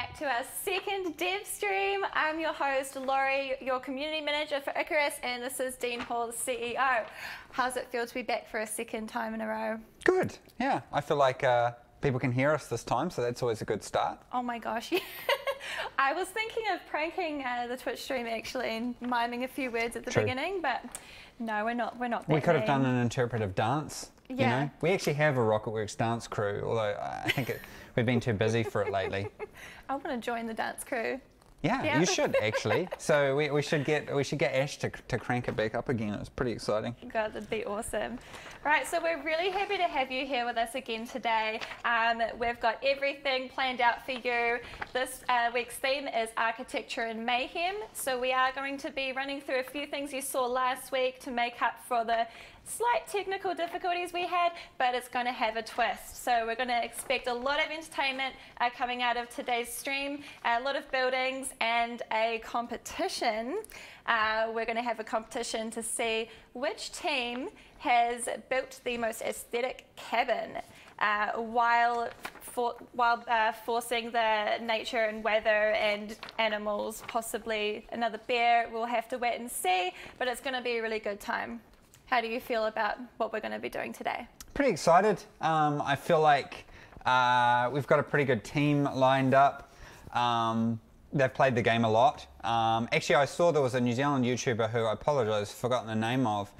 back to our second dev stream. I'm your host, Laurie, your community manager for Icarus, and this is Dean Hall, the CEO. How's it feel to be back for a second time in a row? Good, yeah. I feel like uh, people can hear us this time, so that's always a good start. Oh my gosh, I was thinking of pranking uh, the Twitch stream actually and miming a few words at the True. beginning, but no, we're not. We're not. We could have done an interpretive dance. You Yeah. know? We actually have a Rocketwerkz dance crew, although I think it, we've been too busy for it lately. I want to join the dance crew. Yeah, Yeah. you should actually. So we, we should get we should get Ash to, to crank it back up again. It's pretty exciting. God, that'd be awesome. Right, so we're really happy to have you here with us again today. Um, we've got everything planned out for you. This uh, week's theme is architecture and mayhem. So we are going to be running through a few things you saw last week to make up for the slight technical difficulties we had, but it's going to have a twist. So we're going to expect a lot of entertainment uh, coming out of today's stream, a lot of buildings, and a competition. Uh, we're going to have a competition to see which team has built the most aesthetic cabin uh, while for, while uh, forcing the nature and weather and animals, possibly another bear. We'll have to wait and see, but it's going to be a really good time. How do you feel about what we're going to be doing today? Pretty excited. Um, I feel like uh, we've got a pretty good team lined up. Um, they've played the game a lot. Um, actually, I saw there was a New Zealand YouTuber who I apologise, forgotten the name of,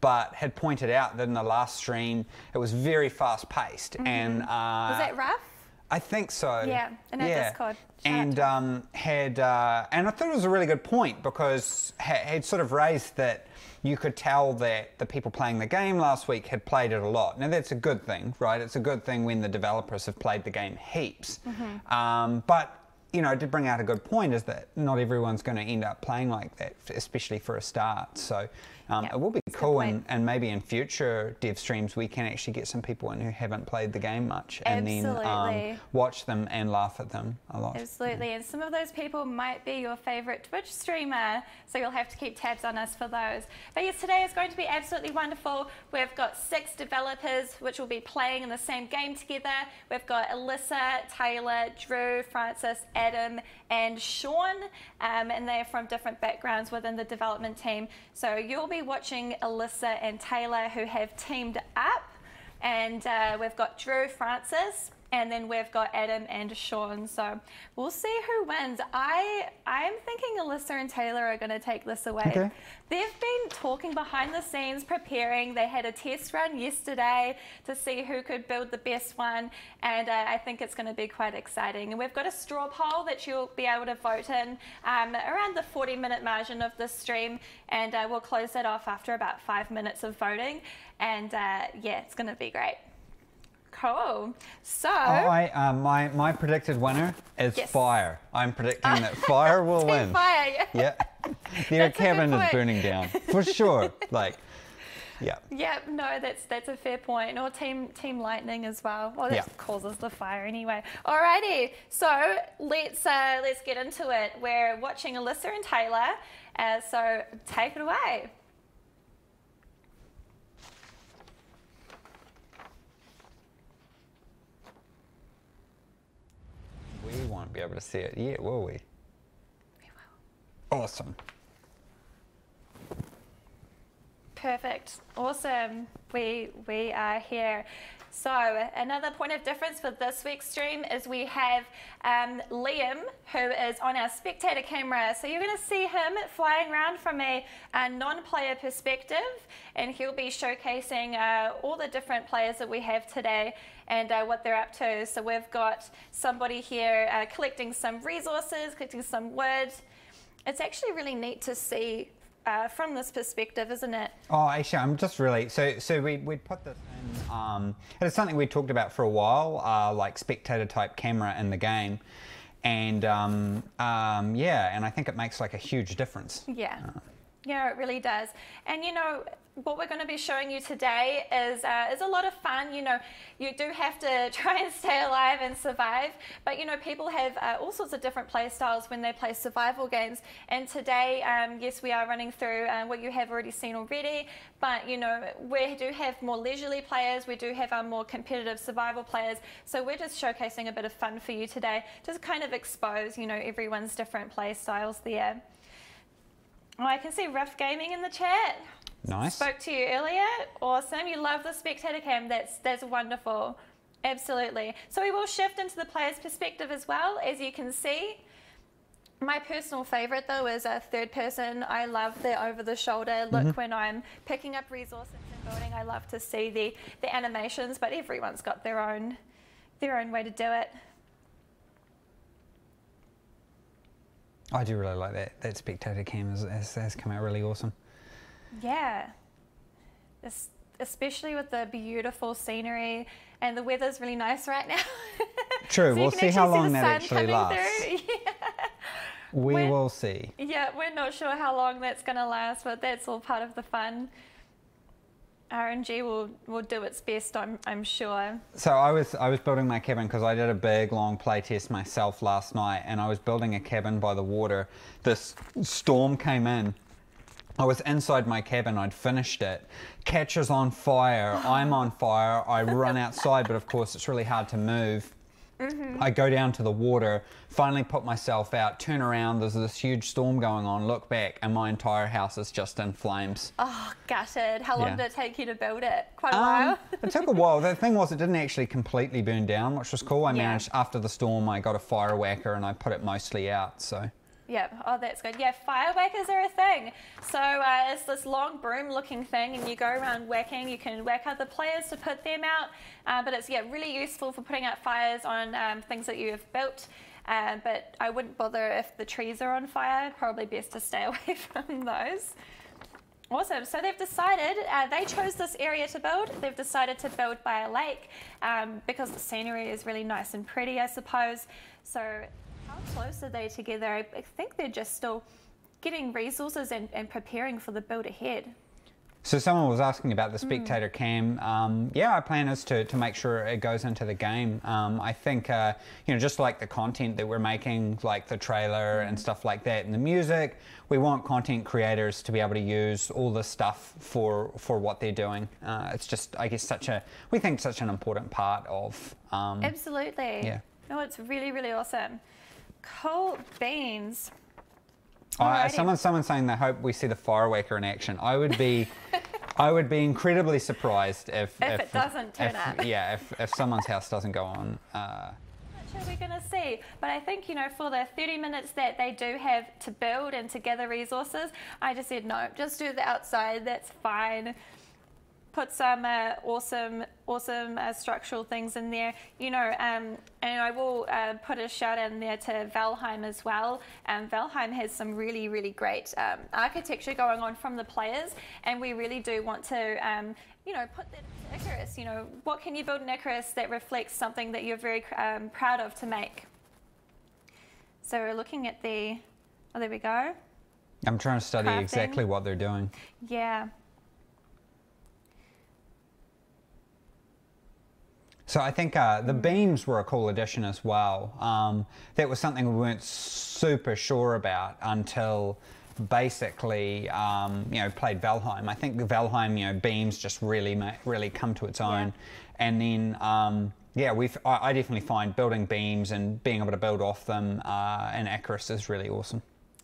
but had pointed out that in the last stream it was very fast paced and uh, Was that rough? I think so. Yeah, in our Discord. Shout And um, had uh, and I thought it was a really good point because ha- had sort of raised that you could tell that the people playing the game last week had played it a lot. Now that's a good thing, right? It's a good thing when the developers have played the game heaps. Mm-hmm. Um, but you know, it did bring out a good point is that not everyone's going to end up playing like that, especially for a start. So um, Yeah, it will be that's cool, and, and maybe in future dev streams we can actually get some people in who haven't played the game much, and then um, watch them and laugh at them a lot. Absolutely, and some of those people might be your favourite Twitch streamer, so you'll have to keep tabs on us for those. But yes, today is going to be absolutely wonderful. We've got six developers which will be playing in the same game together. We've got Alyssa, Taylor, Drew, Francis, Adam, and Sean, um, and they are from different backgrounds within the development team. So you'll be watching Alyssa and Taylor who have teamed up. And uh, we've got Drew Francis, and then we've got Adam and Sean. So we'll see who wins. I I'm thinking Alyssa and Taylor are going to take this away. Okay. They've been talking behind the scenes, preparing. They had a test run yesterday to see who could build the best one, and uh, I think it's going to be quite exciting. And we've got a straw poll that you'll be able to vote in um, around the 40 minute margin of this stream, and uh, we'll close that off after about five minutes of voting. And uh, yeah, it's going to be great. Cool. So, Oh, I, uh, my, my predicted winner is Yes. fire. I'm predicting that fire will win. Fire, yeah. Yeah. Their That's cabin is burning down. For sure. Like, yeah. Yeah, no, that's that's a fair point. Or team team lightning as well. Well, that Yeah. causes the fire anyway. Alrighty, so let's uh, let's get into it. We're watching Alyssa and Taylor, uh, so take it away. We won't be able to see it yet, will we? We will. Awesome. Perfect. Awesome. We we are here. So another point of difference for this week's stream is we have um, Liam, who is on our spectator camera. So you're going to see him flying around from a, a non-player perspective, and he'll be showcasing uh, all the different players that we have today and uh, what they're up to. So we've got somebody here uh, collecting some resources, collecting some wood. It's actually really neat to see uh, from this perspective, isn't it? Oh, actually, I'm just really so. So we we put this in. Um, it's something we talked about for a while, uh, like spectator type camera in the game, and um, um, yeah, and I think it makes like a huge difference. Yeah. Yeah, it really does. And you know, what we're going to be showing you today is uh, is a lot of fun. You know, you do have to try and stay alive and survive, but you know, people have uh, all sorts of different play styles when they play survival games. And today, um, yes, we are running through uh, what you have already seen already, but you know, we do have more leisurely players. We do have our more competitive survival players. So we're just showcasing a bit of fun for you today, just kind of expose you know everyone's different play styles there. Oh, I can see Rough Gaming in the chat. Nice. Spoke to you earlier. Awesome. You love the spectator cam. That's that's wonderful. Absolutely. So we will shift into the player's perspective as well, as you can see. My personal favourite though is a third person. I love the over the shoulder look mm-hmm. when I'm picking up resources and building. I love to see the, the animations, but everyone's got their own their own way to do it. I do really like that. That spectator cam has, has, has come out really awesome. Yeah. It's, especially with the beautiful scenery and the weather's really nice right now. True. so we'll see how long see that actually lasts. yeah. We we're, will see. Yeah, we're not sure how long that's going to last, but that's all part of the fun. RNG will, will do its best, I'm, I'm sure. So I was I was building my cabin because I did a big long play test myself last night, and I was building a cabin by the water. This storm came in. I was inside my cabin. I'd finished it. Catcher's on fire. I'm on fire. I run outside, but of course it's really hard to move. Mm-hmm. I go down to the water, finally put myself out, turn around, there's this huge storm going on, look back, and my entire house is just in flames. Oh, gutted. How long yeah. did it take you to build it? Quite a um, while? it took a while. The thing was, it didn't actually completely burn down, which was cool. I yeah. managed, after the storm, I got a fire whacker and I put it mostly out, so. Yep. Oh, that's good. Yeah, fire whackers are a thing. So uh, it's this long broom-looking thing, and you go around whacking. You can whack other players to put them out, uh, but it's yeah really useful for putting out fires on um, things that you have built. Uh, but I wouldn't bother if the trees are on fire. Probably best to stay away from those. Awesome. So they've decided, uh, they chose this area to build. They've decided to build by a lake um, because the scenery is really nice and pretty, I suppose. So how close are they together? I think they're just still getting resources and, and preparing for the build ahead. So someone was asking about the spectator mm. cam. Um, yeah, our plan is to, to make sure it goes into the game. Um, I think, uh, you know, just like the content that we're making, like the trailer mm. and stuff like that, and the music, we want content creators to be able to use all this stuff for for what they're doing. Uh, it's just, I guess, such a we think such an important part of. Um, Absolutely. Yeah. No, it's really really awesome. Beans. Uh, someone, someone saying they hope we see the fire whacker in action. I would be, I would be incredibly surprised if if, if it doesn't turn if, up. Yeah, if, if someone's house doesn't go on. Uh, are we going to see? But I think, you know, for the 30 minutes that they do have to build and to gather resources, I just said, no, just do the outside. That's fine put some uh, awesome, awesome uh, structural things in there. You know, um, and I will uh, put a shout in there to Valheim as well. Um, Valheim has some really, really great um, architecture going on from the players, and we really do want to, um, you know, put that into Icarus. You know, what can you build in Icarus that reflects something that you're very um, proud of to make? So we're looking at the, oh, there we go. I'm trying to study Crafting. exactly what they're doing. Yeah. So I think uh, the beams were a cool addition as well. Um, that was something we weren't super sure about until basically um, you know played Valheim. I think the Valheim you know beams just really really come to its own, yeah. and then. Um, yeah, we I, I definitely find building beams and being able to build off them uh, in Icarus is really awesome.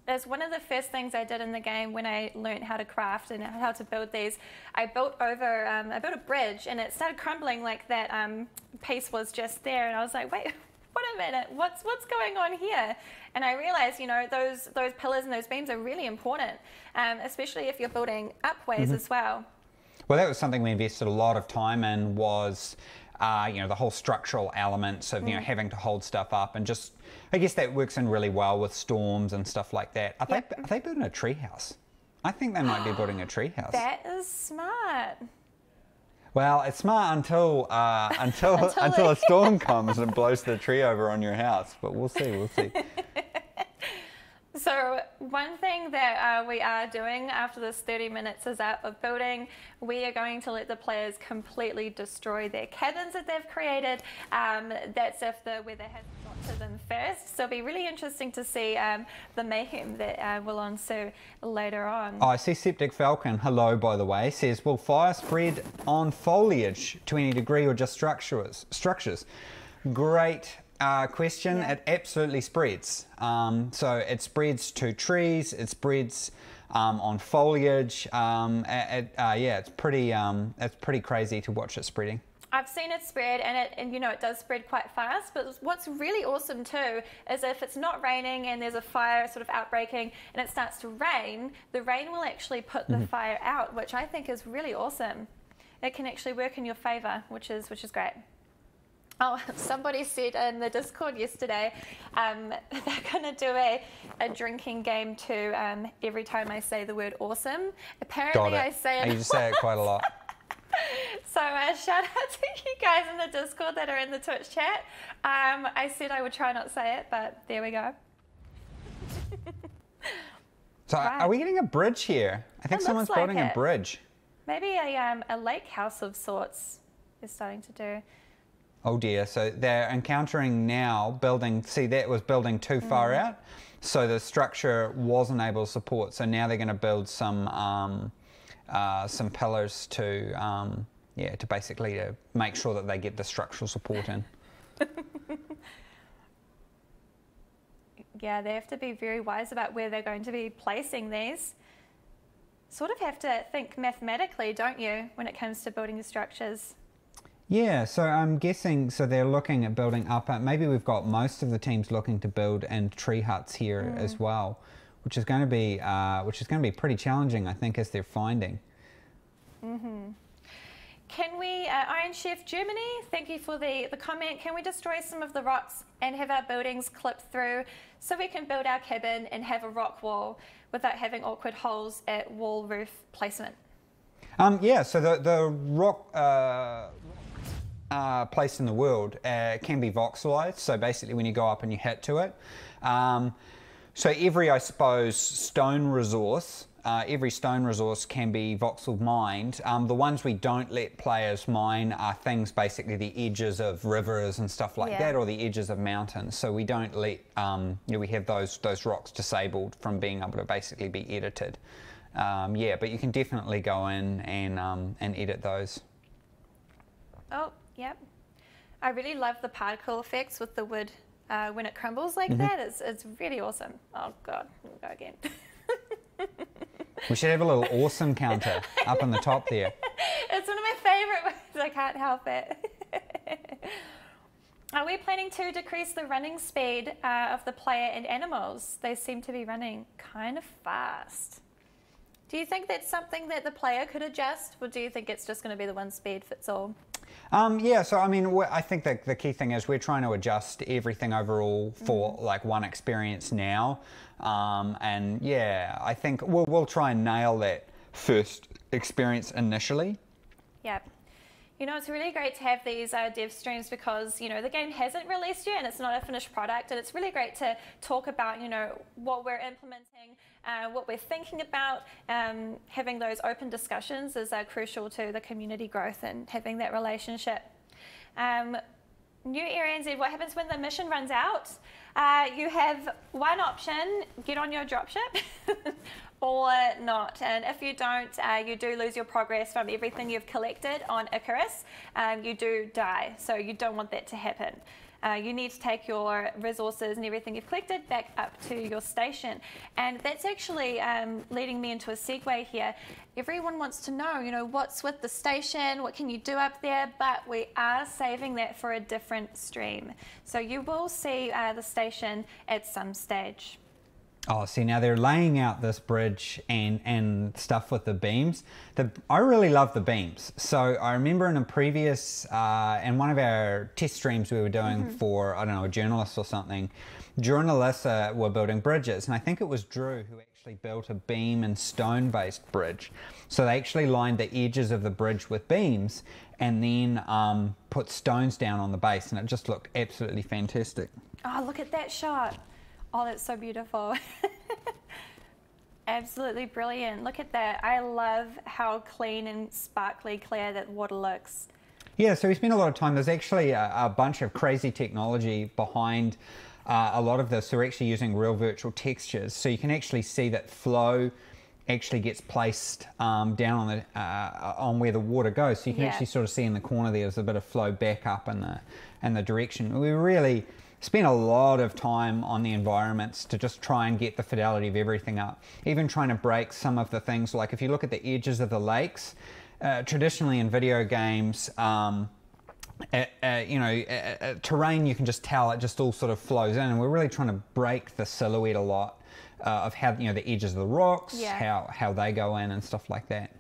It's one of the first things I did in the game when I learned how to craft and how to build these. I built over, um, I built a bridge and it started crumbling like that um, piece was just there, and I was like, wait, wait a minute, what's what's going on here? And I realized, you know, those those pillars and those beams are really important, um, especially if you're building upways mm-hmm. as well. Well, that was something we invested a lot of time in. Was uh, you know the whole structural elements of you know mm. having to hold stuff up and just I guess that works in really well with storms and stuff like that. Are yep. they are they building a treehouse? I think they might be building a treehouse. That is smart. Well, it's smart until uh, until until, until a storm comes and blows the tree over on your house. But we'll see. We'll see. So one thing that uh, we are doing after this 30 minutes is up of building, we are going to let the players completely destroy their cabins that they've created. Um, that's if the weather has got to them first. So it'll be really interesting to see um, the mayhem that uh, will ensue later on. Oh, I see Septic Falcon, hello by the way, says, will fire spread on foliage to any degree or just structures? Structures. Great uh, question. Yeah. It absolutely spreads. Um, so it spreads to trees. It spreads um, on foliage. Um, it, uh, yeah, it's pretty. Um, it's pretty crazy to watch it spreading. I've seen it spread, and it and you know it does spread quite fast. But what's really awesome too is if it's not raining and there's a fire sort of outbreaking and it starts to rain, the rain will actually put the fire out, which I think is really awesome. It can actually work in your favour, which is which is great. Oh, somebody said in the Discord yesterday um, they're going to do a, a drinking game too um, every time I say the word awesome. Apparently, it. I say it. You just say it quite a lot. So uh, shout out to you guys in the Discord that are in the Twitch chat. Um, I said I would try not say it, but there we go. So Right. are we getting a bridge here? I think It someone's like building a bridge. Maybe a, um, a lake house of sorts is starting to do. Oh dear. So they're encountering now building. See, that was building too far Mm. out, so the structure wasn't able to support. So now they're going to build some um, uh, some pillars to um, yeah to basically to make sure that they get the structural support in. Yeah, they have to be very wise about where they're going to be placing these. Sort of have to think mathematically, don't you, when it comes to building the structures? Yeah, so I'm guessing so they're looking at building up. Maybe we've got most of the teams looking to build and tree huts here as well, which is going to be uh, which is going to be pretty challenging, I think, as they're finding. Can we, uh, Iron Chef Germany, thank you for the, the comment. Can we destroy some of the rocks and have our buildings clipped through so we can build our cabin and have a rock wall without having awkward holes at wall roof placement? Um, yeah, so the the rock uh, uh, place in the world uh, can be voxelized. So basically, when you go up and you hit to it, um, so every I suppose stone resource. Uh, every stone resource can be voxel mined. Um, the ones we don't let players mine are things basically the edges of rivers and stuff like Yeah. that, or the edges of mountains. So we don't let, um, you know, we have those those rocks disabled from being able to basically be edited. Um, yeah, but you can definitely go in and um, and edit those. Oh, yep. I really love the particle effects with the wood uh, when it crumbles like Mm-hmm. that. It's, it's really awesome. Oh, God, we'll go again. We should have a little awesome counter up on the top there. it's one of my favorite words. I can't help it. Are we planning to decrease the running speed uh, of the player and animals? They seem to be running kind of fast. Do you think that's something that the player could adjust, or do you think it's just going to be the one speed fits all? Um, yeah, so I mean, I think that the key thing is we're trying to adjust everything overall for like one experience now, um, and yeah, I think we'll we'll try and nail that first experience initially. Yep. You know, it's really great to have these uh, dev streams because, you know, the game hasn't released yet and it's not a finished product. And it's really great to talk about, you know, what we're implementing, uh, what we're thinking about. Um, having those open discussions is uh, crucial to the community growth and having that relationship. Um, New NZ, what happens when the mission runs out? Uh, you have one option get on your dropship or not. And if you don't, uh, you do lose your progress from everything you've collected on Icarus. Um, you do die, so you don't want that to happen. Uh, you need to take your resources and everything you've collected back up to your station. And that's actually um, leading me into a segue here. Everyone wants to know, you know, what's with the station? What can you do up there? But we are saving that for a different stream. So you will see uh, the station at some stage. Oh, see now they're laying out this bridge and and stuff with the beams. The I really love the beams. So I remember in a previous uh, in one of our test streams we were doing for I don't know a journalist or something. Drew and Alyssa were building bridges, and I think it was Drew who actually built a beam and stone based bridge. So they actually lined the edges of the bridge with beams and then um, put stones down on the base, and it just looked absolutely fantastic. Oh, look at that shot. Oh, that's so beautiful. Absolutely brilliant. Look at that. I love how clean and sparkly clear that water looks. Yeah, so we spent a lot of time. There's actually a, a bunch of crazy technology behind uh, a lot of this. So we're actually using real virtual textures. So you can actually see that flow actually gets placed um, down on the uh, on where the water goes. So you can Yeah. actually sort of see in the corner there's a bit of flow back up in the in the direction. We really spent a lot of time on the environments to just try and get the fidelity of everything up. Even trying to break some of the things like if you look at the edges of the lakes, uh, traditionally in video games. Um, uh, uh, you know, uh, uh, terrain, you can just tell it just all sort of flows in. And we're really trying to break the silhouette a lot uh, of how, you know, the edges of the rocks, Yeah. how, how they go in and stuff like that.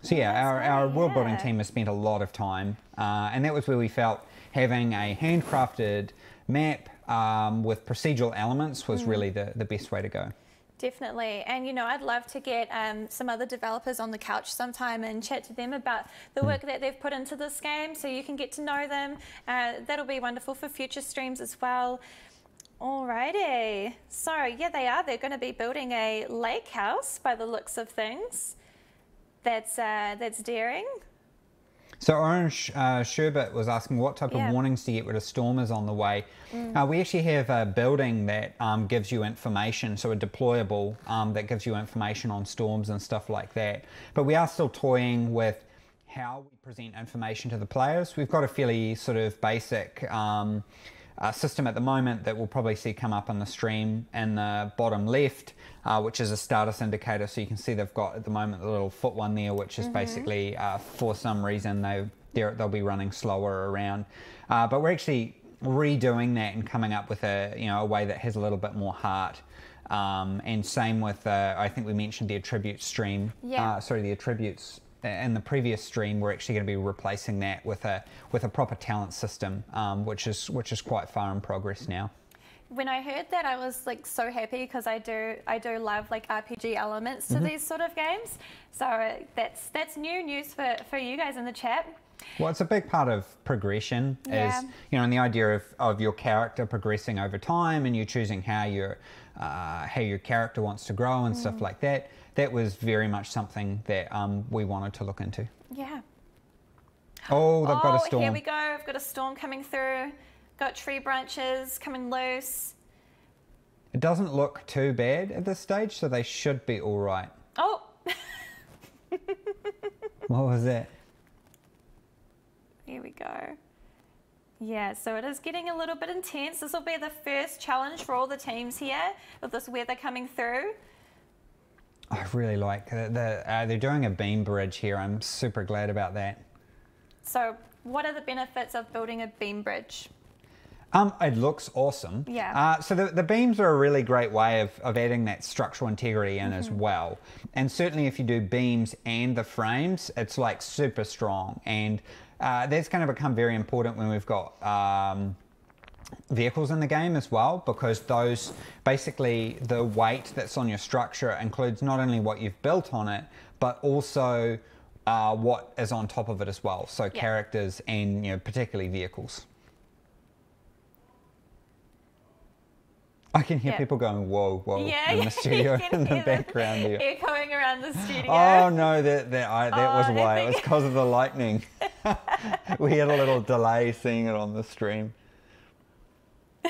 So, yeah, that's our, our world building yeah. team has spent a lot of time. Uh, and that was where we felt having a handcrafted map um, with procedural elements Mm. was really the, the best way to go. Definitely. And, you know, I'd love to get um, some other developers on the couch sometime and chat to them about the Hmm. work that they've put into this game so you can get to know them. Uh, that'll be wonderful for future streams as well. Alrighty. So, yeah, they are. They're going to be building a lake house by the looks of things. That's, uh, that's daring. So Orange uh, Sherbet was asking what type Yeah. of warnings you get when a storm is on the way? Uh, we actually have a building that um, gives you information, so a deployable um, that gives you information on storms and stuff like that. But we are still toying with how we present information to the players. We've got a fairly sort of basic um, uh, system at the moment that we'll probably see come up on the stream in the bottom left, uh, which is a status indicator. So you can see they've got at the moment the little foot one there, which is basically uh, for some reason they they'll be running slower around. Uh, but we're actually redoing that and coming up with a you know a way that has a little bit more heart. Um, and same with uh, I think we mentioned the attribute stream. Yeah. Uh, sorry, the attributes in the previous stream, we're actually going to be replacing that with a with a proper talent system, um, which is which is quite far in progress now. when I heard that, I was like so happy because I do I do love like RPG elements to these sort of games. So uh, that's that's new news for for you guys in the chat. Well, it's a big part of progression Yeah. is you know, and the idea of, of your character progressing over time, and you choosing how your uh, how your character wants to grow and Mm. stuff like that. That was very much something that um, we wanted to look into. Yeah. Oh, they've got a oh, storm. here we go. I've got a storm coming through. Got tree branches coming loose. It doesn't look too bad at this stage, so they should be all right. Oh, What was that? here we go. Yeah, so it is getting a little bit intense. This will be the first challenge for all the teams here with this weather coming through. I really like the, the uh, they're doing a beam bridge here. I'm super glad about that. So, what are the benefits of building a beam bridge? Um, it looks awesome. Yeah. Uh, so the, the beams are a really great way of, of adding that structural integrity in as well. And certainly if you do beams and the frames, it's like super strong. And uh, that's going to become very important when we've got um, vehicles in the game as well, because those basically the weight that's on your structure includes not only what you've built on it, but also uh, what is on top of it as well. So characters and you know particularly vehicles. I can hear Yeah. people going, whoa, whoa, Yeah, in the studio in the background here. echoing around the studio. Oh no, that that, I, that was Oh, I why. It was because of the lightning. we had a little delay seeing it on the stream,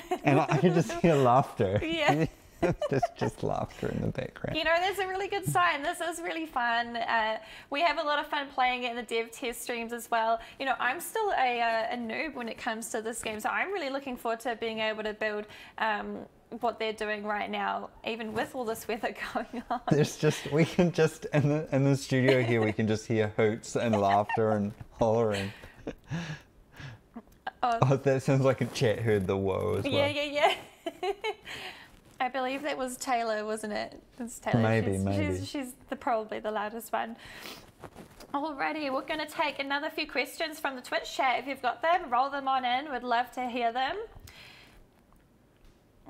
and I, could just hear laughter. Yeah. just just laughter in the background. You know, that's a really good sign. This is really fun. Uh, we have a lot of fun playing it in the dev test streams as well. You know, I'm still a, uh, a noob when it comes to this game, so I'm really looking forward to being able to build um, what they're doing right now, even with all this weather going on. There's just we can just in the in the studio here we can just hear hoots and laughter and hollering. Oh. Oh, that sounds like a chat heard the whoa as well. Yeah, yeah, yeah. I believe that was Taylor, wasn't it? It's Taylor. Maybe, she's, maybe. She's, she's the probably the loudest one. Alrighty, we're going to take another few questions from the Twitch chat. If you've got them, roll them on in. We'd love to hear them.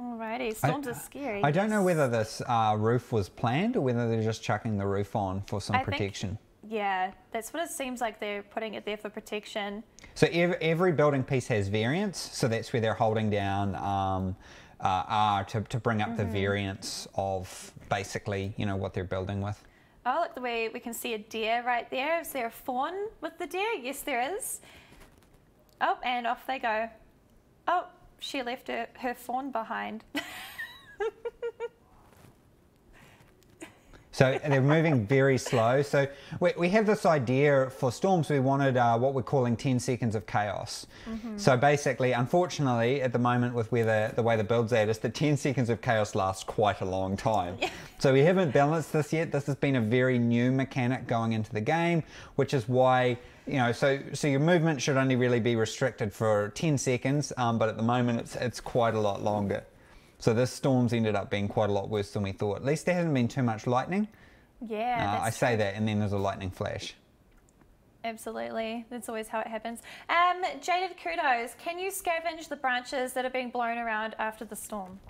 Alrighty, storms are scary. I don't know whether this uh, roof was planned or whether they're just chucking the roof on for some I think- protection. Yeah, that's what it seems like. They're putting it there for protection. So every, every building piece has variants, so that's where they're holding down um, uh, are to, to bring up the variance of basically, you know, what they're building with. Oh, look the way we can see a deer right there. Is there a fawn with the deer? Yes, there is. Oh, and off they go. Oh, she left her, her fawn behind. So they're moving very slow. So we, we have this idea for storms. We wanted uh, what we're calling 10 seconds of chaos. So basically, unfortunately, at the moment with where the, the way the build's at, is the 10 seconds of chaos lasts quite a long time. So we haven't balanced this yet. This has been a very new mechanic going into the game, which is why you know. So so your movement should only really be restricted for 10 seconds, um, but at the moment it's it's quite a lot longer. So this storm's ended up being quite a lot worse than we thought. At least there hasn't been too much lightning. yeah, Uh, I say that, and then there's a lightning flash. Absolutely. That's always how it happens. Um, Jaded Kudos, can you scavenge the branches that are being blown around after the storm?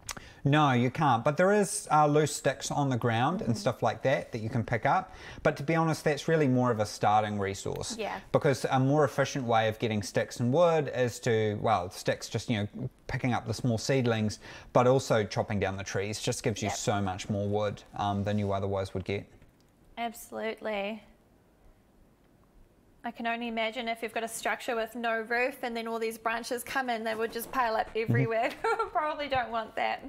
No, you can't. But there is uh, loose sticks on the ground and stuff like that that you can pick up. But to be honest, that's really more of a starting resource. Yeah. Because a more efficient way of getting sticks and wood is to, well, sticks just, you know, picking up the small seedlings, but also chopping down the trees just gives you Yep. so much more wood um, than you otherwise would get. Absolutely. I can only imagine if you've got a structure with no roof and then all these branches come in, they would just pile up everywhere. Probably don't want that.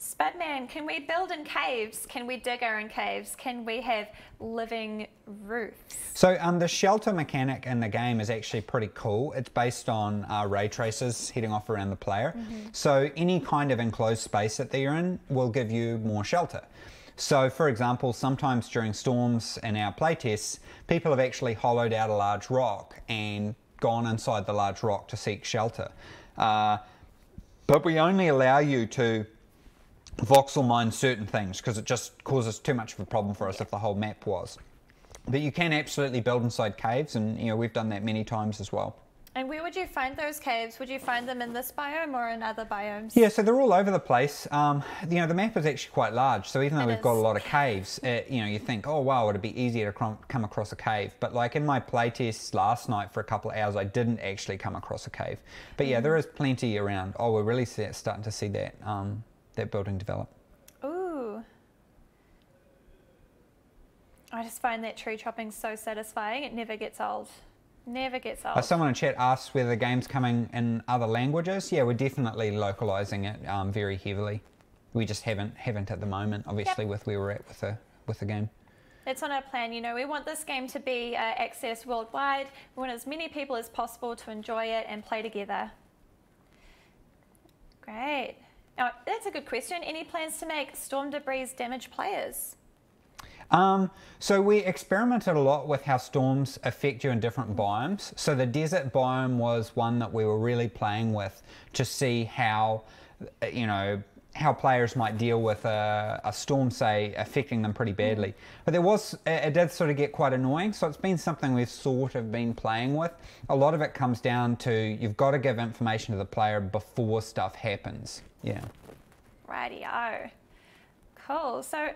Spudman, can we build in caves? Can we dig our own caves? Can we have living roofs? So um, the shelter mechanic in the game is actually pretty cool. It's based on uh, ray traces heading off around the player. So any kind of enclosed space that they're in will give you more shelter. So for example, sometimes during storms in our playtests, people have actually hollowed out a large rock and gone inside the large rock to seek shelter. Uh, but we only allow you to voxel mine certain things because it just causes too much of a problem for us if the whole map was. But you can absolutely build inside caves, and you know we've done that many times as well. And where would you find those caves? Would you find them in this biome or in other biomes? Yeah, so they're all over the place. Um, you know, the map is actually quite large, so even though It we've got a lot of caves, it, you know, you think, oh wow, it'd be easier to come across a cave. But like in my playtest last night for a couple of hours, I didn't actually come across a cave. But yeah, there is plenty around. Oh, we're really starting to see that um, that building develop. Ooh. I just find that tree chopping so satisfying. It never gets old. Never gets old. Uh, someone in chat asked whether the game's coming in other languages. Yeah, we're definitely localizing it um, very heavily. We just haven't haven't at the moment, obviously, with where we're at with the with the game. It's on our plan. You know, we want this game to be uh, accessed worldwide. We want as many people as possible to enjoy it and play together. Great. Now, that's a good question. Any plans to make storm debris damage players? Um, so we experimented a lot with how storms affect you in different biomes. So the desert biome was one that we were really playing with to see how, uh, you know, how players might deal with a, a storm, say, affecting them pretty badly. But there was, it it did sort of get quite annoying. So it's been something we've sort of been playing with. A lot of it comes down to you've got to give information to the player before stuff happens. Yeah. Rightio. Cool. So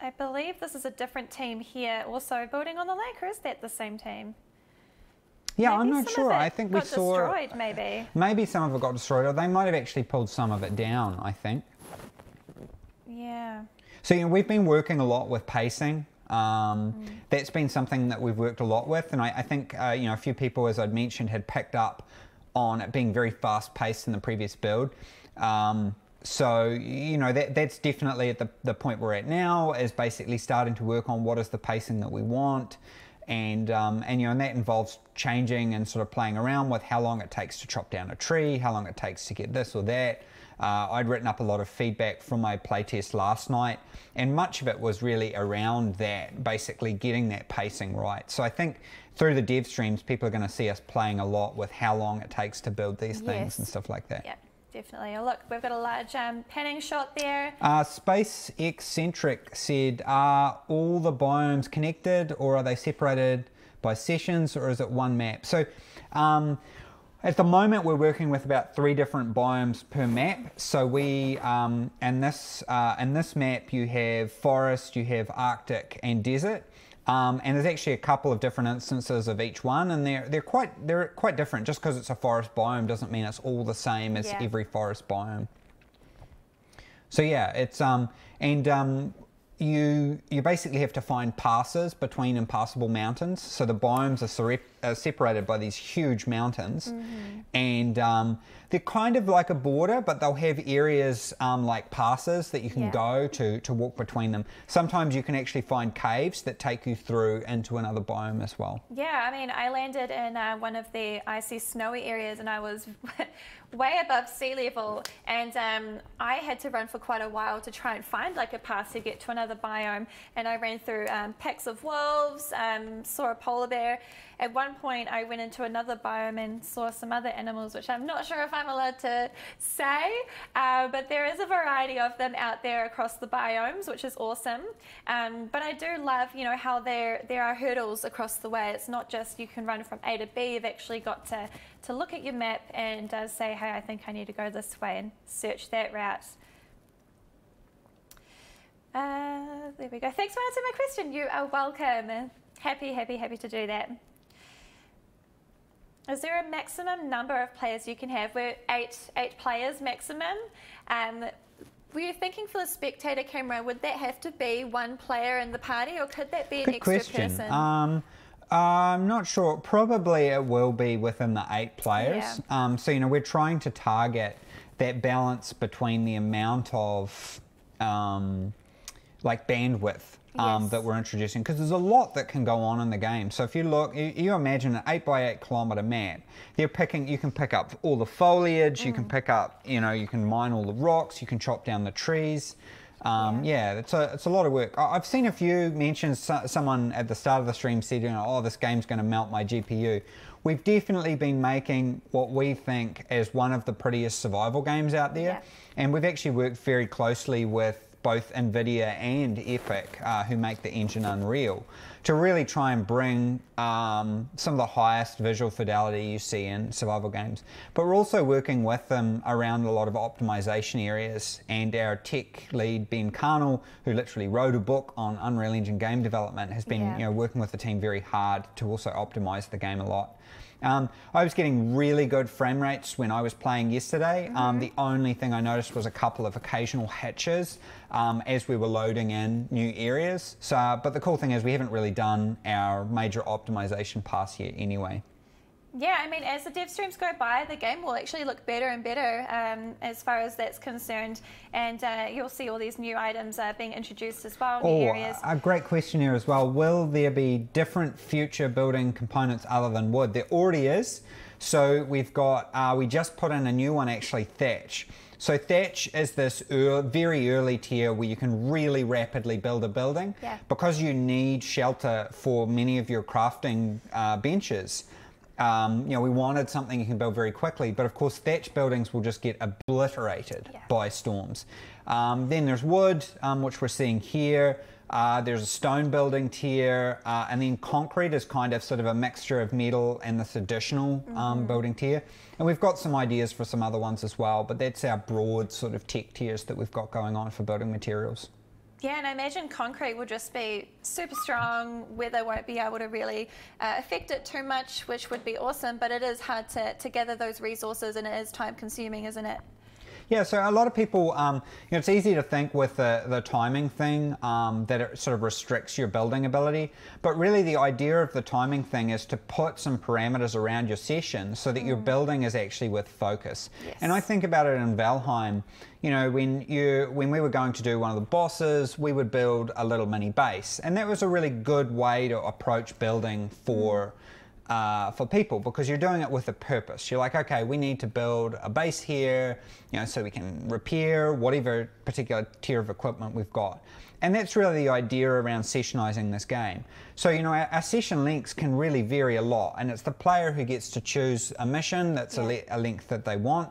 I believe this is a different team here, also building on the lake, or is that the same team? Yeah, Maybe I'm not sure. I think we got saw. destroyed. Maybe. Maybe some of it got destroyed, or they might have actually pulled some of it down, I think. Yeah. So, you know, we've been working a lot with pacing. Um, That's been something that we've worked a lot with, and I, I think, uh, you know, a few people, as I'd mentioned, had picked up on it being very fast paced in the previous build. Um, so, you know, that, that's definitely at the, the point we're at now, is basically starting to work on what is the pacing that we want. And, um, and you know, and that involves changing and sort of playing around with how long it takes to chop down a tree, how long it takes to get this or that. Uh, I'd written up a lot of feedback from my playtest last night, and much of it was really around that, basically getting that pacing right. So I think through the dev streams, people are going to see us playing a lot with how long it takes to build these things and stuff like that. Definitely. Oh, look, we've got a large um, panning shot there. Uh, Space Eccentric said, Are all the biomes connected or are they separated by sessions or is it one map? So um, at the moment, we're working with about three different biomes per map. So we, um, and this, uh, in this map, you have forest, you have Arctic, and desert. Um, and there's actually a couple of different instances of each one, and they're they're quite they're quite different. Just because it's a forest biome doesn't mean it's all the same as Yeah. every forest biome. So yeah, it's um and um you you basically have to find passes between impassable mountains. So the biomes are uh, separated by these huge mountains, and um, they're kind of like a border, but they'll have areas um, like passes that you can Yeah. go to to walk between them. Sometimes you can actually find caves that take you through into another biome as well. Yeah, I mean, I landed in uh, one of the icy, snowy areas, and I was way above sea level, and um, I had to run for quite a while to try and find like a path to get to another biome. And I ran through um, packs of wolves, um, saw a polar bear. At one point, I went into another biome and saw some other animals, which I'm not sure if I'm allowed to say, uh, but there is a variety of them out there across the biomes, which is awesome. Um, but I do love, you know, how there there are hurdles across the way. It's not just you can run from A to B. You've actually got to to look at your map and uh, say, hey, I think I need to go this way and search that route. Uh, there we go. Thanks for answering my question. You are welcome. Happy, happy, happy to do that. Is there a maximum number of players you can have? We're eight eight players maximum. Um, were you thinking for the spectator camera, would that have to be one player in the party, or could that be an Good extra question. person? Um, I'm not sure. Probably it will be within the eight players. Yeah. Um, so you know we're trying to target that balance between the amount of um, like bandwidth um, Yes. that we're introducing because there's a lot that can go on in the game. So if you look, you, you imagine an eight by eight kilometer map. You're picking, you can pick up all the foliage. You Mm. can pick up, you know, you can mine all the rocks. You can chop down the trees. Um, yeah, it's a it's a lot of work. I- I've seen a few mentions. so- Someone at the start of the stream said, you know, oh, this game's going to melt my GPU. We've definitely been making what we think is one of the prettiest survival games out there, Yeah. and we've actually worked very closely with both Nvidia and Epic, uh, who make the engine Unreal, to really try and bring um, some of the highest visual fidelity you see in survival games. But we're also working with them around a lot of optimization areas. And our tech lead Ben Carnall, who literally wrote a book on Unreal Engine game development, has been Yeah. you know working with the team very hard to also optimize the game a lot. Um, I was getting really good frame rates when I was playing yesterday. Um, the only thing I noticed was a couple of occasional hitches um, as we were loading in new areas. So, but the cool thing is we haven't really done our major optimization pass yet anyway. Yeah, I mean, as the dev streams go by, the game will actually look better and better um, as far as that's concerned, and uh, you'll see all these new items uh, being introduced as well, Oh, areas. a great question here as well. Will there be different future building components other than wood? There already is. So we've got, uh, we just put in a new one actually, thatch. So thatch is this very early tier where you can really rapidly build a building. Yeah. Because you need shelter for many of your crafting uh, benches. Um, you know, we wanted something you can build very quickly, but of course, thatch buildings will just get obliterated Yeah. by storms. Um, then there's wood, um, which we're seeing here. Uh, there's a stone building tier, uh, and then concrete is kind of sort of a mixture of metal and this additional um, building tier. And we've got some ideas for some other ones as well, but that's our broad sort of tech tiers that we've got going on for building materials. Yeah, and I imagine concrete will just be super strong. Weather won't be able to really uh, affect it too much, which would be awesome. But it is hard to, to gather those resources, and it is time consuming, isn't it? Yeah, so a lot of people, um, you know, it's easy to think with the, the timing thing um, that it sort of restricts your building ability. But really, the idea of the timing thing is to put some parameters around your session so that your building is actually with focus. Yes. And I think about it in Valheim. You know, when you when we were going to do one of the bosses, we would build a little mini base, and that was a really good way to approach building for uh, for people because you're doing it with a purpose. You're like, okay, we need to build a base here, you know, so we can repair whatever particular tier of equipment we've got. And that's really the idea around sessionizing this game. So, you know, our, our session lengths can really vary a lot, and it's the player who gets to choose a mission that's a, Yeah. le- a length that they want.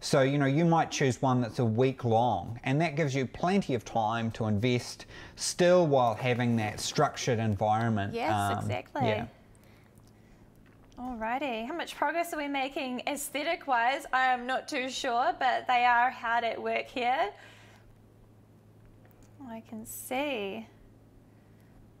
So, you know, you might choose one that's a week long, and that gives you plenty of time to invest still while having that structured environment. Yes, Um, exactly. Yeah. Alrighty, how much progress are we making aesthetic wise? I am not too sure, but they are hard at work here. I can see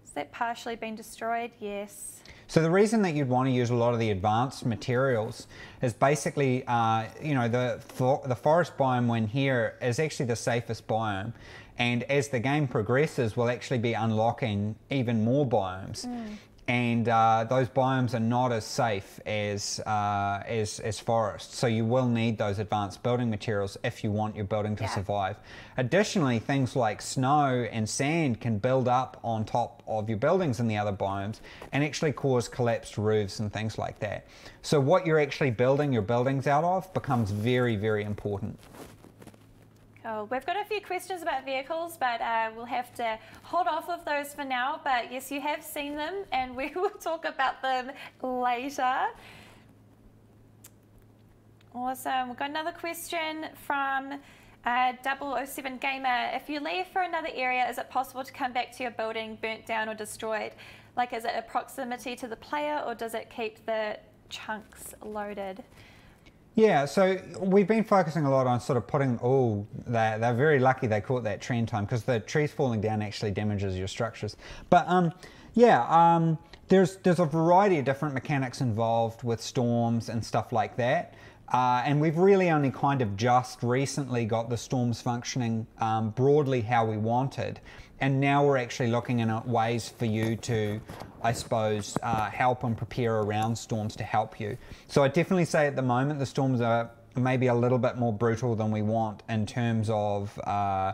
Is that partially been destroyed? Yes. So the reason that you'd want to use a lot of the advanced materials is basically, uh, you know, the for, the forest biome when here is actually the safest biome, and as the game progresses, we'll actually be unlocking even more biomes. Mm and uh, those biomes are not as safe as, uh, as, as forests. So you will need those advanced building materials if you want your building to yeah. survive. Additionally, things like snow and sand can build up on top of your buildings in the other biomes and actually cause collapsed roofs and things like that. So what you're actually building your buildings out of becomes very, very important. Oh, we've got a few questions about vehicles, but uh, we'll have to hold off of those for now. But yes, you have seen them, and we will talk about them later. Awesome. We've got another question from uh, 007 Gamer. If you leave for another area, is it possible to come back to your building burnt down or destroyed? Like, is it a proximity to the player, or does it keep the chunks loaded? Yeah, so we've been focusing a lot on sort of putting, oh, they're, they're very lucky they caught that trend time because the trees falling down actually damages your structures. But um, yeah, um, there's, there's a variety of different mechanics involved with storms and stuff like that. Uh, and we've really only kind of just recently got the storms functioning um, broadly how we wanted. And now we're actually looking at ways for you to, I suppose, uh, help and prepare around storms to help you. So I definitely say at the moment the storms are maybe a little bit more brutal than we want in terms of. Uh,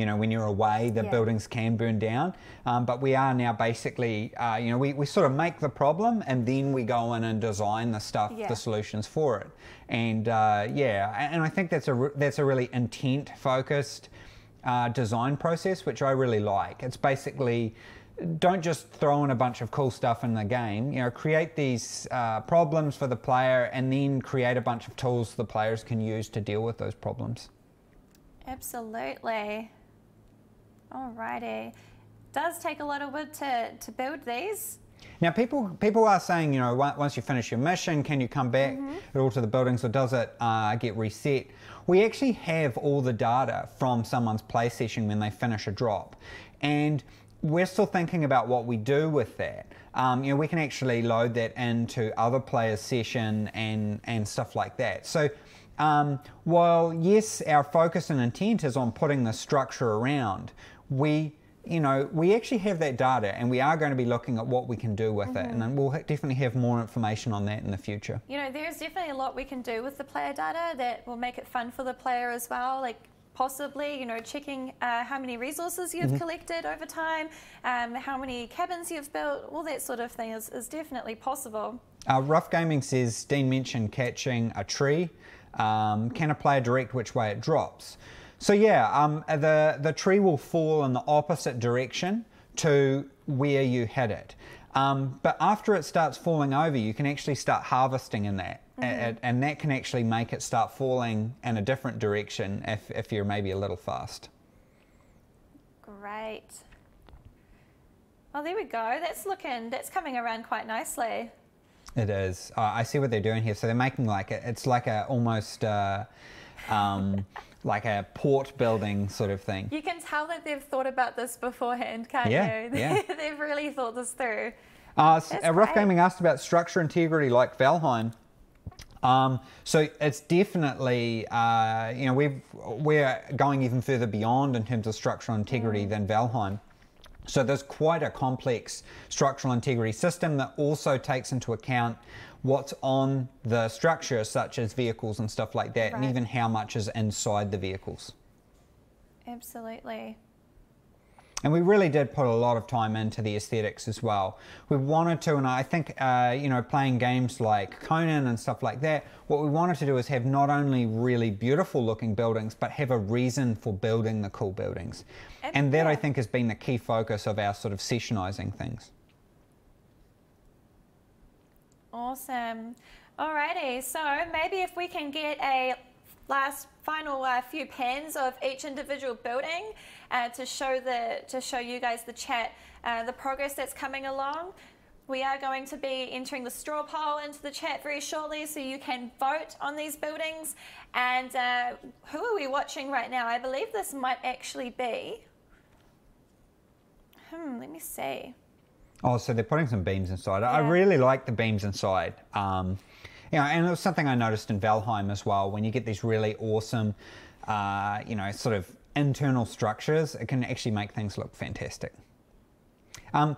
you know, when you're away, the yeah. buildings can burn down. Um, but we are now basically, uh, you know, we, we sort of make the problem and then we go in and design the stuff, yeah. the solutions for it. And uh, yeah, and I think that's a that's a really intent focused uh, design process, which I really like. It's basically don't just throw in a bunch of cool stuff in the game. You know, create these uh, problems for the player, and then create a bunch of tools the players can use to deal with those problems. Absolutely. Alrighty. Does take a lot of wood to, to build these. Now, people people are saying, you know, once you finish your mission, can you come back mm -hmm. all to the buildings, or does it uh, get reset? we actually have all the data from someone's play session when they finish a drop. And we're still thinking about what we do with that. Um, you know, we can actually load that into other players' session and, and stuff like that. So um, while yes, our focus and intent is on putting the structure around, we you know, we actually have that data and we are going to be looking at what we can do with mm-hmm. it. And then we'll definitely have more information on that in the future. You know, there's definitely a lot we can do with the player data that will make it fun for the player as well. Like, possibly, you know, checking uh, how many resources you've mm-hmm. collected over time, um, how many cabins you've built, all that sort of thing is, is definitely possible. Uh, Rough Gaming says Dean mentioned catching a tree. Um, can a player direct which way it drops? So yeah, um, the, the tree will fall in the opposite direction to where you hit it. Um, but after it starts falling over, you can actually start harvesting in that. Mm-hmm. And, and, that can actually make it start falling in a different direction if, if you're maybe a little fast. Great. Well, there we go. That's looking, that's coming around quite nicely. It is. Uh, I see what they're doing here. So they're making like a, it's like a almost. Uh, um, like a port building sort of thing. You can tell that they've thought about this beforehand, can't yeah, you? Yeah. they've really thought this through. Uh, Rough Gaming asked about structure integrity like Valheim. Um, so it's definitely, uh, you know, we we're going even further beyond in terms of structural integrity mm. than Valheim. So there's quite a complex structural integrity system that also takes into account what's on the structure, such as vehicles and stuff like that, right. and even how much is inside the vehicles. Absolutely. And we really did put a lot of time into the aesthetics as well. We wanted to, and I think, uh, you know, playing games like Conan and stuff like that, what we wanted to do is have not only really beautiful looking buildings, but have a reason for building the cool buildings. And, and that, yeah. I think, has been the key focus of our sort of sessionizing things. Awesome. Alrighty, so maybe if we can get a last final uh, few pans of each individual building uh, to show the to show you guys the chat uh, the progress that's coming along. We are going to be entering the straw poll into the chat very shortly, so you can vote on these buildings. And uh, who are we watching right now? I believe this might actually be. Hmm, let me see. Oh, so they're putting some beams inside. I really like the beams inside. Um, you know, and it was something I noticed in Valheim as well. When you get these really awesome, uh, you know, sort of internal structures, it can actually make things look fantastic. Um,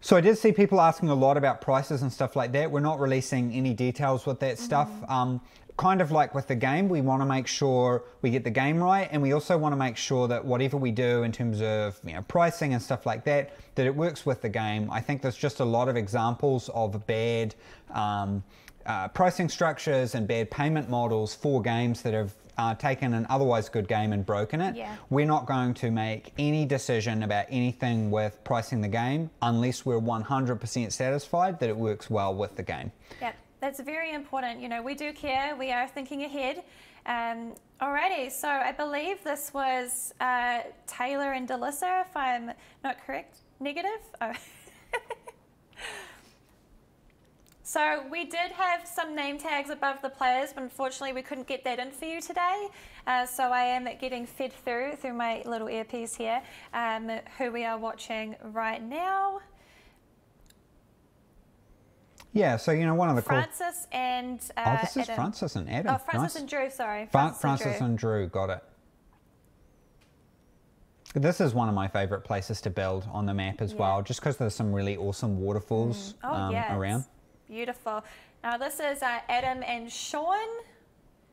so I did see people asking a lot about prices and stuff like that. We're not releasing any details with that stuff. Um, kind of like with the game, we want to make sure we get the game right, and we also want to make sure that whatever we do in terms of you know pricing and stuff like that, that it works with the game. I think there's just a lot of examples of bad. Um, uh, pricing structures and bad payment models for games that have uh, taken an otherwise good game and broken it. Yeah. We're not going to make any decision about anything with pricing the game unless we're 100% satisfied that it works well with the game. Yeah, that's very important. You know, we do care. We are thinking ahead. Um, alrighty, so I believe this was uh, Taylor and Alyssa, if I'm not correct. Negative? Oh. so we did have some name tags above the players, but unfortunately we couldn't get that in for you today. Uh, so I am getting fed through through my little earpiece here, um, who we are watching right now. Yeah, so you know, one of the cool. Francis and uh, Oh, this is Adam. Francis and Adam. Oh, Francis nice. and Drew, sorry. Fra- Francis, Francis and Drew. and Drew, got it. This is one of my favorite places to build on the map as Yeah. well, just because there's some really awesome waterfalls Oh, um, yeah. around. Beautiful. Now, this is uh, Adam and Sean.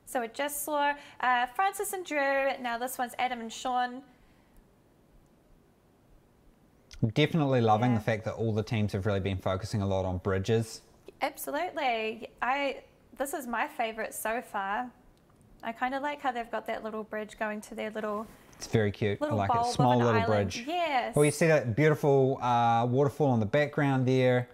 So we just saw uh, Francis and Drew. Now, this one's Adam and Sean. I'm definitely loving Yeah. the fact that all the teams have really been focusing a lot on bridges. Absolutely. I This is my favorite so far. I kind of like how they've got that little bridge going to their little It's very cute. I like it. Small little island. bridge. Yes. Well, you see that beautiful uh, waterfall in the background there.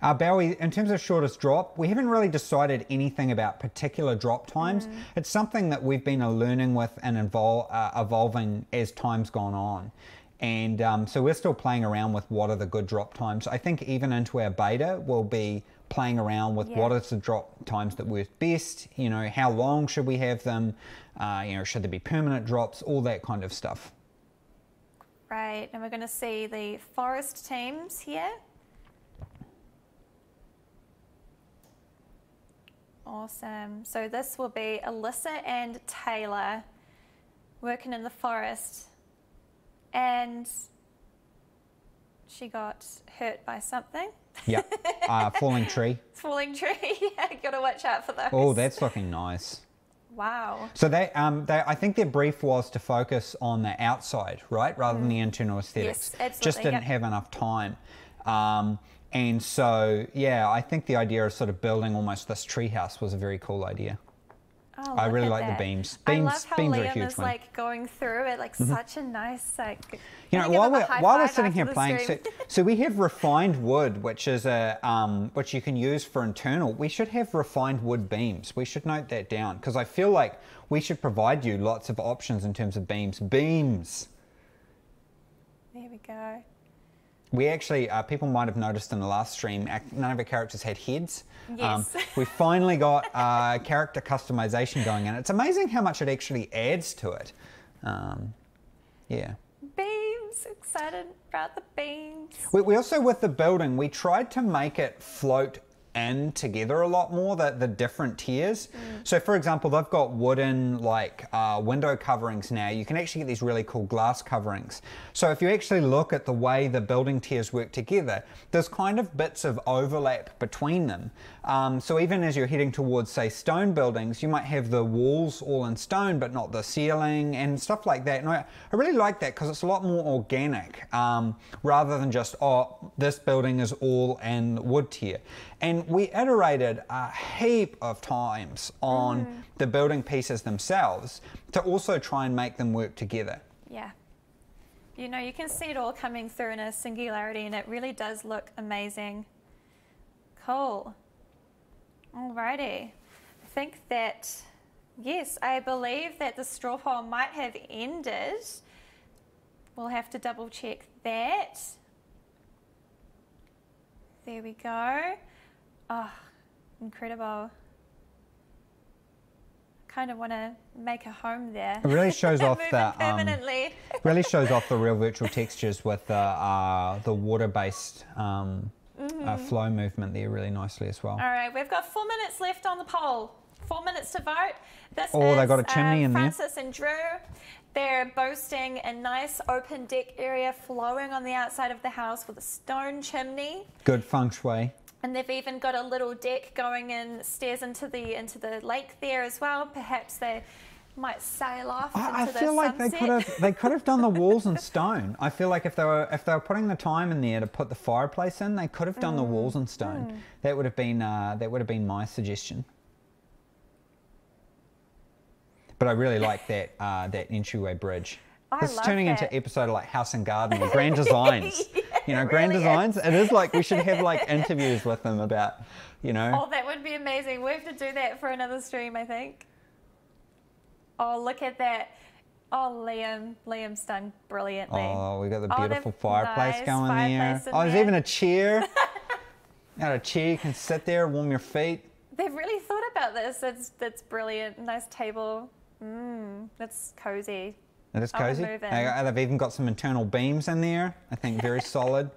Uh, Bowie, in terms of shortest drop, we haven't really decided anything about particular drop times. Mm. It's something that we've been learning with and evol- uh, evolving as time's gone on. And um, so we're still playing around with what are the good drop times. I think even into our beta, we'll be playing around with Yeah. are the drop times that work best. You know, how long should we have them? Uh, you know, should there be permanent drops? All that kind of stuff. Right, and we're going to see the forest teams here. Awesome. So this will be Alyssa and Taylor working in the forest. And she got hurt by something. Yeah, uh, falling tree. Falling tree. yeah, got to watch out for those. Oh, that's looking nice. Wow. So they, um, they, I think their brief was to focus on the outside, right, rather than the internal aesthetics. Mm. absolutely, Just didn't yep. have enough time. Um, and so, yeah, I think the idea of sort of building almost this treehouse was a very cool idea. Oh, I really like the that. beams. I love how beams are a Liam huge is one. Like going through it, like such a nice like. You know, while give him a we're while we're sitting here playing, so, so we have refined wood, which is a um, which you can use for internal. We should have refined wood beams. We should note that down because I feel like we should provide you lots of options in terms of beams. Beams. There we go. We actually, uh, people might have noticed in the last stream, none of our characters had heads. Um, Yes. we finally got uh, character customization going, and it's amazing how much it actually adds to it. Um, yeah. Beams, excited about the beams. We, we also, with the building, we tried to make it float in together a lot more, the, the different tiers. So, for example, they've got wooden, like, uh, window coverings now. You can actually get these really cool glass coverings. So, if you actually look at the way the building tiers work together, there's kind of bits of overlap between them. Um, so, even as you're heading towards, say, stone buildings, you might have the walls all in stone, but not the ceiling and stuff like that. And I, I really like that because it's a lot more organic um, rather than just, oh, this building is all in wood tier. And we iterated a heap of times on the building pieces themselves to also try and make them work together. Yeah. You know, you can see it all coming through in a singularity, and it really does look amazing. Cool. Alrighty. I think that, yes, I believe that the straw poll might have ended. We'll have to double check that. There we go. Oh, incredible. kind of want to make a home there. It really shows off that. Um, permanently. really shows off the real virtual textures with the uh, the water-based um, Mm-hmm. uh, flow movement there really nicely as well. All right, we've got four minutes left on the poll. Four minutes to vote. This Oh, is they got a chimney uh, in there. Francis and Drew. They're boasting a nice open deck area flowing on the outside of the house with a stone chimney. Good feng shui. And they've even got a little deck going in stairs into the into the lake there as well. Perhaps they might sail off I, I the feel like they could have they could have done the walls in stone. I feel like if they were if they were putting the time in there to put the fireplace in, they could have done the Mm. walls in stone. That would have been uh, that would have been my suggestion. But I really like that uh, that entryway bridge. I this is turning that. into episode of like House and Garden or Grand Designs. you know, Grand really Designs. It is like we should have like interviews with them about, you know. Oh, that would be amazing. We have to do that for another stream, I think. Oh, look at that. Oh, Liam. Liam's done brilliantly. Oh, we got the Oh, beautiful fireplace nice going fireplace there. Oh, there's there. even a chair. got a chair you can sit there, warm your feet. They've really thought about this. It's, that's brilliant. Nice table. Mmm, that's cozy. It is cozy. Uh, They've even got some internal beams in there. I think very solid.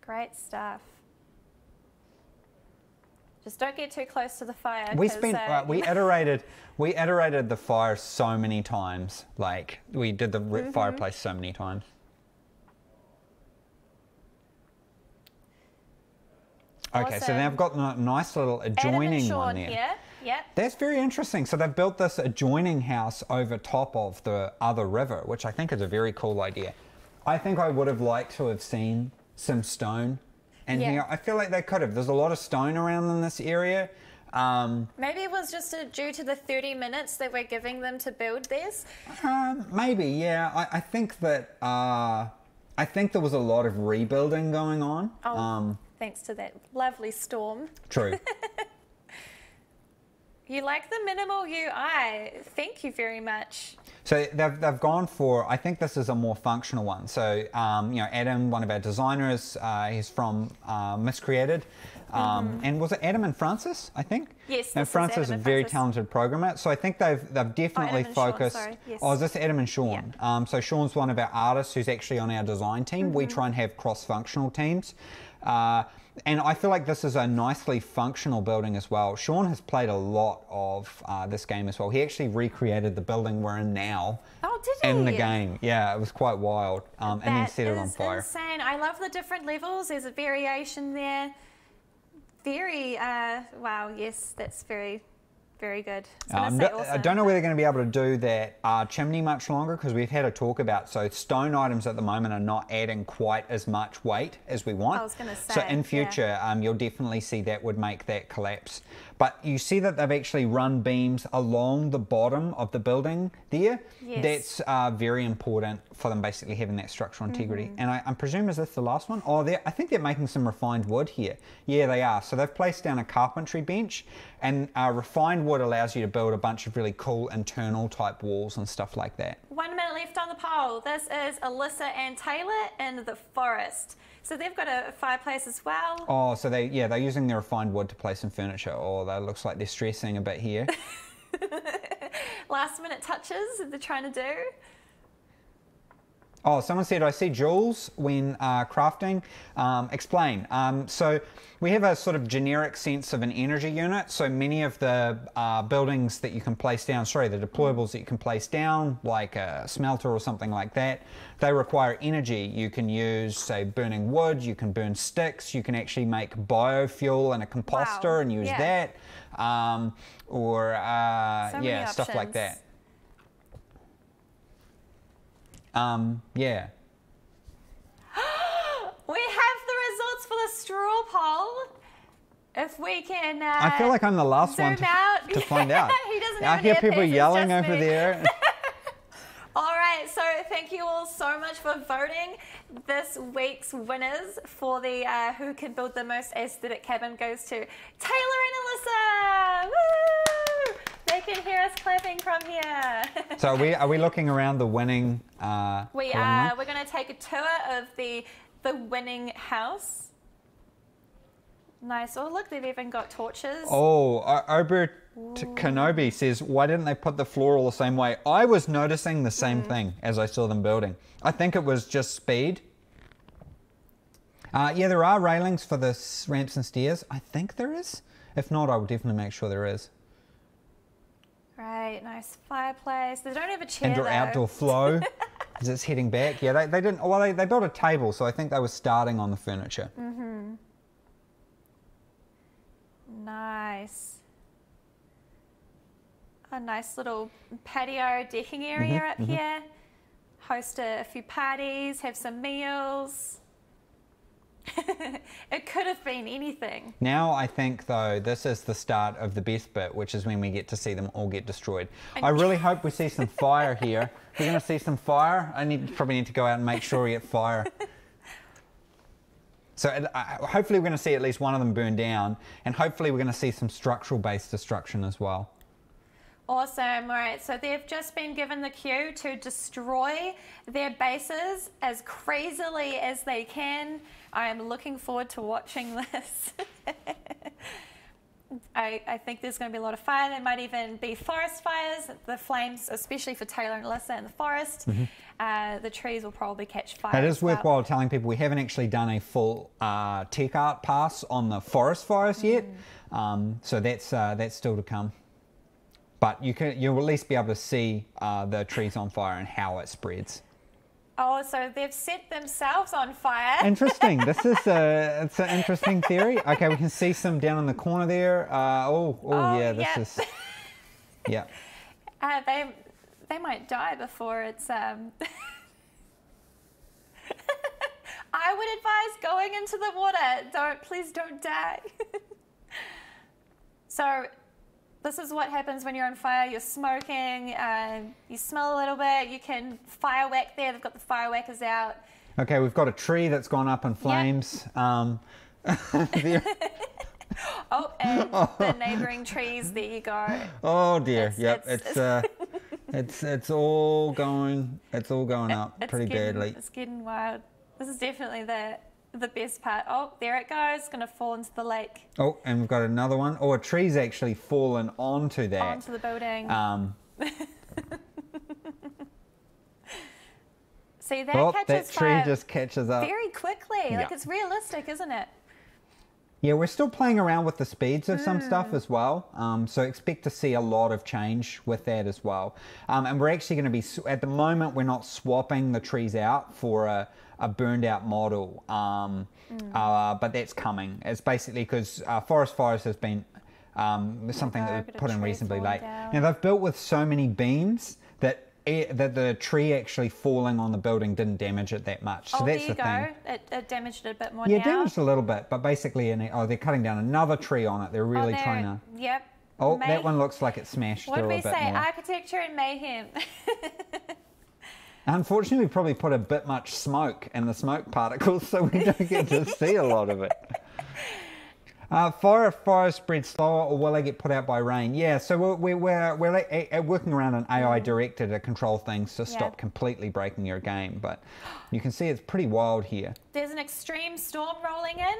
Great stuff. Just don't get too close to the fire. We spent uh, we iterated we iterated the fire so many times. Like we did the Mm-hmm. fireplace so many times. Okay, so Awesome. now I've got a nice little adjoining one there. here. Yep. That's very interesting. So they've built this adjoining house over top of the other river, which I think is a very cool idea. I think I would have liked to have seen some stone in Yeah. here. I feel like they could have. There's a lot of stone around in this area. Um, Maybe it was just uh due to the 30 minutes that we're giving them to build this. um, maybe, yeah. I, I think that uh, I think there was a lot of rebuilding going on. Oh, Um, thanks to that lovely storm. true. You like the minimal UI. Thank you very much. So they've, they've gone for, I think this is a more functional one. So, um, you know, Adam, one of our designers, uh, he's from uh, Miscreated. Um, And was it Adam and Francis, I think? Yes, and is Francis is a very Francis. talented programmer. So I think they've, they've definitely and Sean, focused. sorry, yes. Oh, is this Adam and Sean? Um, so Sean's one of our artists who's actually on our design team. We Mm-hmm. try and have cross-functional teams. Uh, and I feel like this is a nicely functional building as well. Sean has played a lot of uh, this game as well. He actually recreated the building we're in now Oh, did in the game. Yeah, it was quite wild. Um, and then set it on is fire. insane. I love the different levels. There's a variation there. Very, uh, wow, yes, that's very, very good. I, Um, gonna I don't know whether they're going to be able to do that uh, chimney much longer because we've had a talk about so stone items at the moment are not adding quite as much weight as we want. I was gonna so say, in yeah. future, um, you'll definitely see that would make that collapse. But you see that they've actually run beams along the bottom of the building there. Yes. That's uh, very important for them basically having that structural integrity. Mm-hmm. And I, I presume is this the last one? Oh, I think they're making some refined wood here. Yeah, they are. So they've placed down a carpentry bench, and uh, refined wood allows you to build a bunch of really cool internal type walls and stuff like that. One minute left on the poll. This is Alyssa and Taylor in the forest. So they've got a fireplace as well. Oh, so they yeah they're using the refined wood to place some furniture. Oh, that looks like they're stressing a bit here. Last minute touches that they're trying to do. Oh, someone said, I see joules when uh, crafting. Um, explain. Um, so, we have a sort of generic sense of an energy unit. So, many of the uh, buildings that you can place down, sorry, the deployables that you can place down, like a smelter or something like that, they require energy. You can use, say, burning wood, you can burn sticks, you can actually make biofuel in a composter Wow, and use yeah. that, um, or uh, So yeah, stuff like that. Um, yeah. We have the results for the straw poll. If we can. Uh, I feel like I'm the last one to, out. to find out. he doesn't I hear people yelling over me. there. All right, so thank you all so much for voting. This week's winners for the uh, Who Can Build the Most Aesthetic Cabin goes to Taylor and Alyssa. Woo! They can hear us clapping from here. so are we are we looking around the winning? Uh, we are. We're going to take a tour of the the winning house. Nice. Oh, look, they've even got torches. Oh, O- Ober T- Kenobi says, why didn't they put the floor all the same way? I was noticing the same thing as I saw them building. I think it was just speed. Uh, yeah, there are railings for the ramps and stairs. I think there is. If not, I will definitely make sure there is. Right, nice fireplace. They don't have a chair. Indoor though. outdoor flow as it's heading back. Yeah, they, they didn't. Well, they, they built a table, so I think they were starting on the furniture. Mm hmm. Nice. A nice little patio decking area Mm-hmm, up here. Host a few parties, have some meals. it could have been anything. Now I think though this is the start of the best bit, which is when we get to see them all get destroyed. I really hope we see some fire here. We're going to see some fire. I need probably need to go out and make sure we get fire. So uh, hopefully we're going to see at least one of them burn down, and hopefully we're going to see some structural based destruction as well. Awesome. All right. So they've just been given the cue to destroy their bases as crazily as they can. I am looking forward to watching this. I, I think there's going to be a lot of fire. There might even be forest fires. The flames, especially for Taylor and Alyssa in the forest, uh, the trees will probably catch fire. It is well. worthwhile telling people we haven't actually done a full uh, tech art pass on the forest fires yet, um, so that's uh, that's still to come. But you can you'll at least be able to see uh, the trees on fire and how it spreads. Oh, so they've set themselves on fire. Interesting. this is a it's an interesting theory. Okay, we can see some down in the corner there. Uh, oh, oh, Oh, yeah, this yeah. is yeah. Uh, they they might die before it's. Um... I would advise going into the water. Don't please don't die. so, this is what happens when you're on fire. You're smoking. Uh, you smell a little bit. You can fire whack there. They've got the fire whackers out. Okay, we've got a tree that's gone up in flames. Um, there- Oh, and the neighbouring trees. There you go. oh dear. It's- yep, it's- it's uh, it's it's all going it's all going up pretty getting, badly. It's getting wild. This is definitely the the best part. Oh, there it goes. Going to fall into the lake, Oh, and we've got another one. Oh, a tree's actually fallen onto that. onto the building. Um, See, that well, catches that tree fire just catches up. very quickly. Like it's realistic, isn't it? Yeah, we're still playing around with the speeds of some Hmm. stuff as well. Um, so expect to see a lot of change with that as well. Um, and we're actually going to be, at the moment, we're not swapping the trees out for a, a burned out model. Um, Hmm. uh, but that's coming. It's basically because uh, Forest Forest has been um, something Oh, that we of put in reasonably late. down. Now, they've built with so many beams Eh, that. e- the tree actually falling on the building didn't damage it that much. So oh, that's there you the go. thing. It, it damaged it a bit more Yeah, now. damaged a little bit, but basically, in oh, they're cutting down another tree on it. They're oh, really there- trying to. Yep. Oh, May- that one looks like it's smashed What do we say? more. Architecture and mayhem. Unfortunately, we probably put a bit much smoke in the smoke particles, so we don't get to see a lot of it. Uh, fire, fire spread slower, or will they get put out by rain? Yeah, so we're we're we're, we're eh, eh, working around an AI director to control things to Mm. Yeah. stop completely breaking your game. But you can see it's pretty wild here. There's an extreme storm rolling in,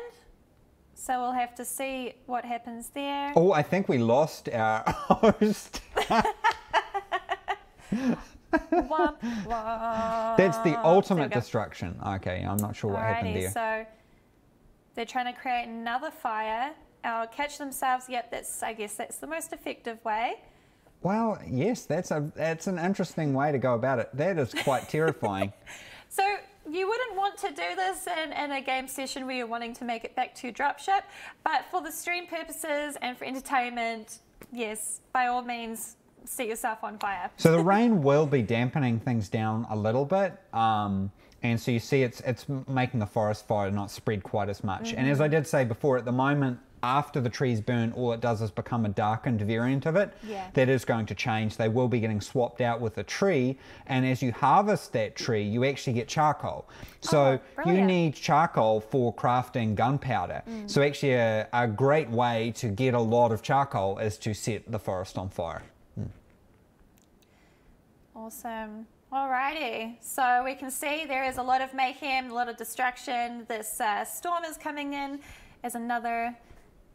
so we'll have to see what happens there. Oh, I think we lost our host. Womp womp. That's the ultimate destruction. Okay, I'm not sure what happened Alrighty, there. so they're trying to create another fire. Uh, catch themselves. Yep, that's I guess that's the most effective way. Well, yes, that's a that's an interesting way to go about it. That is quite terrifying. So you wouldn't want to do this in, in a game session where you're wanting to make it back to dropship, but for the stream purposes and for entertainment, yes, by all means, set yourself on fire. So the rain will be dampening things down a little bit, um, and so you see it's it's making the forest fire not spread quite as much. And as mm-hmm. I did say before, at the moment, after the trees burn, all it does is become a darkened variant of it. Yeah. That is going to change. They will be getting swapped out with a tree, and as you harvest that tree, you actually get charcoal. So Oh, you need charcoal for crafting gunpowder. Mm. So actually, a, a great way to get a lot of charcoal is to set the forest on fire. Hmm. Awesome. Alrighty, so we can see there is a lot of mayhem, a lot of distraction. This uh, storm is coming in. as another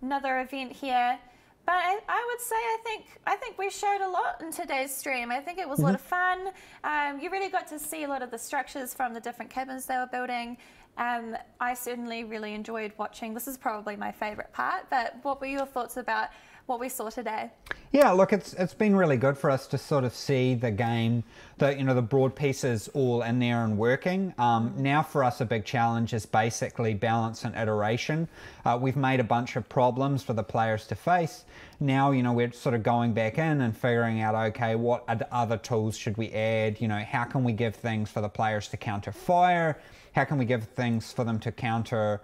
another event here. But I, I, would say I think I think we showed a lot in today's stream. I think it was mm-hmm. a lot of fun. Um, you really got to see a lot of the structures from the different cabins they were building. Um, I certainly really enjoyed watching. This is probably my favourite part. But what were your thoughts about what we saw today? Yeah, look, it's it's been really good for us to sort of see the game, the you know the broad pieces all in there and working. Um, now for us, a big challenge is basically balance and iteration. Uh, we've made a bunch of problems for the players to face. Now you know we're sort of going back in and figuring out okay, what other tools should we add? You know, how can we give things for the players to counter fire? How can we give things for them to counter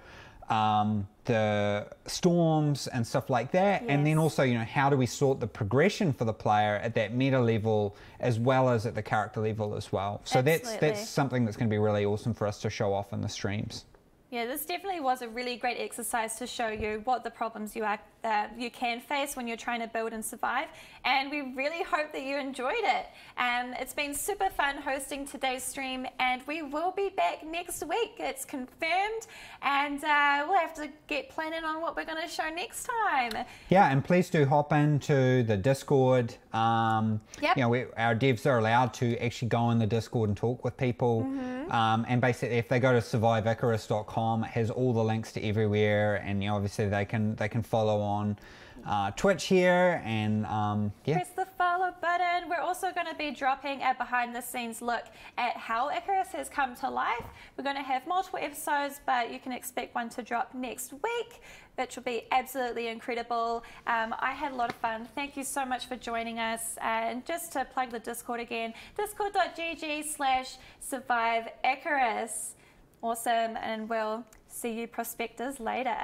um, the storms and stuff like that. Yes. And then also, you know, how do we sort the progression for the player at that meta level as well as at the character level as well. So Absolutely. that's that's something that's going to be really awesome for us to show off in the streams. Yeah, this definitely was a really great exercise to show you what the problems you are that you can face when you're trying to build and survive. And we really hope that you enjoyed it. Um, it's been super fun hosting today's stream, and we will be back next week. It's confirmed, and uh, we'll have to get planning on what we're going to show next time. Yeah, and please do hop into the Discord. Um, yep. You know, we, our devs are allowed to actually go in the Discord and talk with people. Mm-hmm. Um, and basically, if they go to surviveicarus.com, it has all the links to everywhere, and you know, obviously they can they can follow on uh, Twitch here and um, yeah. Press the follow button. We're also going to be dropping a behind the scenes look at how Icarus has come to life. We're going to have multiple episodes, but you can expect one to drop next week, which will be absolutely incredible. Um, I had a lot of fun. Thank you so much for joining us. And just to plug the Discord again, discord.gg slash survive Icarus. Awesome, and we'll see you prospectors later.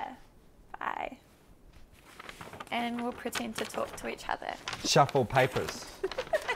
Bye and we'll pretend to talk to each other. Shuffle papers.